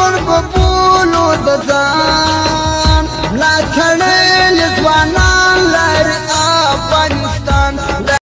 دشمن په پولو د ځان لا کړه